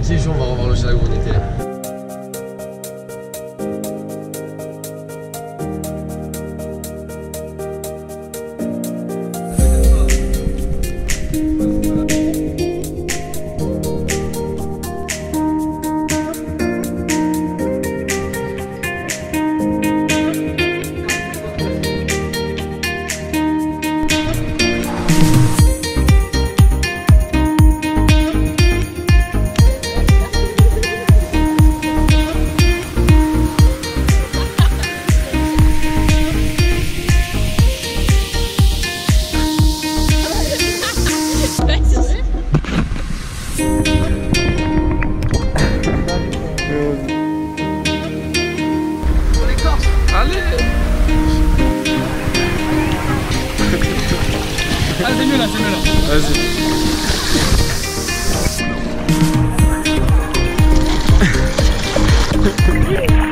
qui est chaud, on va revoir le chalet où on était. Ah c'est mieux là, c'est mieux là. Vas-y.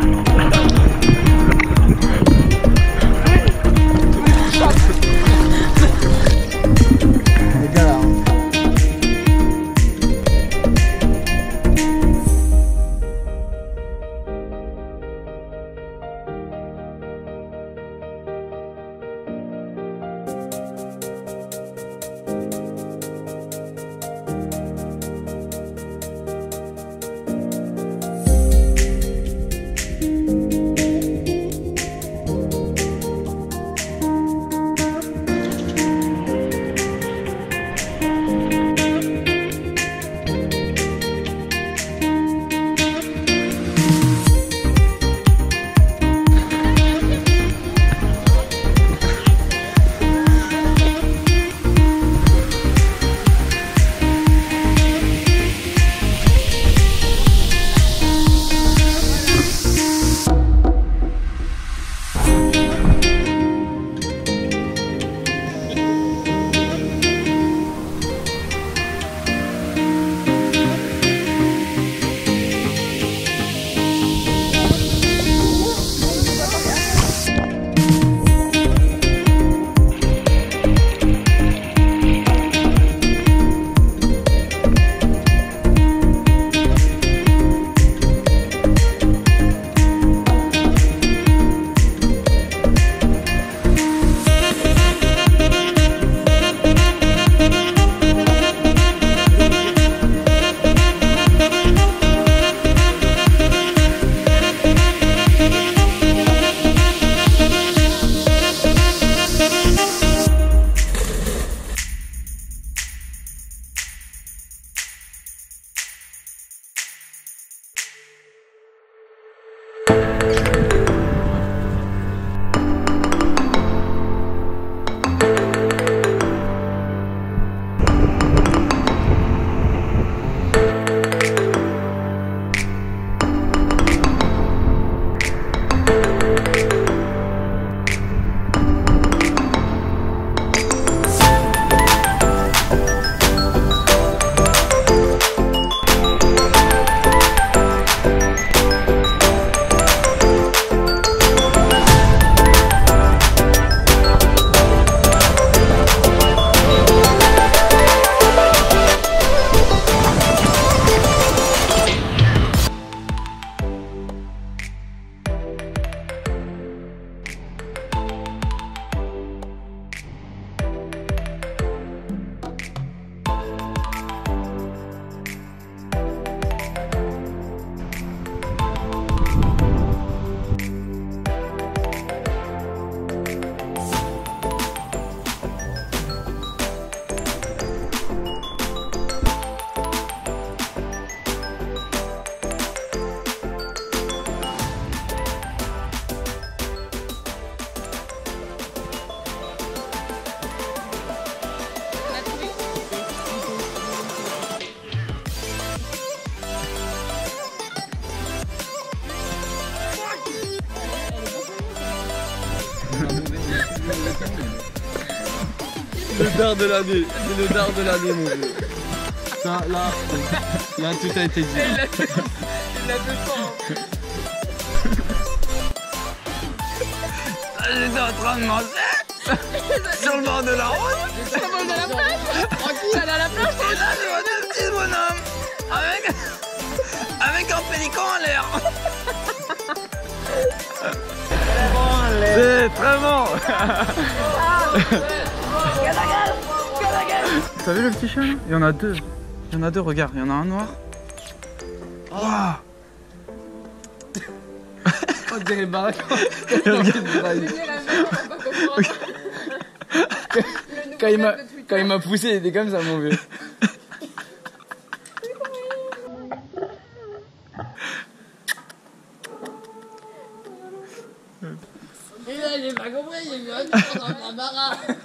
Le dard de l'année, c'est le dard de l'année mon vieux. Ça, là, là tout a été dit. Il a deux temps. J'étais en train de manger sur le bord de la route. Tranquille, elle à la plage. Et là, je vois deux petits bonhommes avec avec un pélican en l'air. T'as vu le petit chien Il y en a deux. Il y en a deux, regarde. Il y en a un noir. Waouh On dirait Barack. Quand il m'a quand il m'a poussé, il était comme ça mon vieux. Et là, j'ai pas compris, j'ai vu un truc dans la baraque.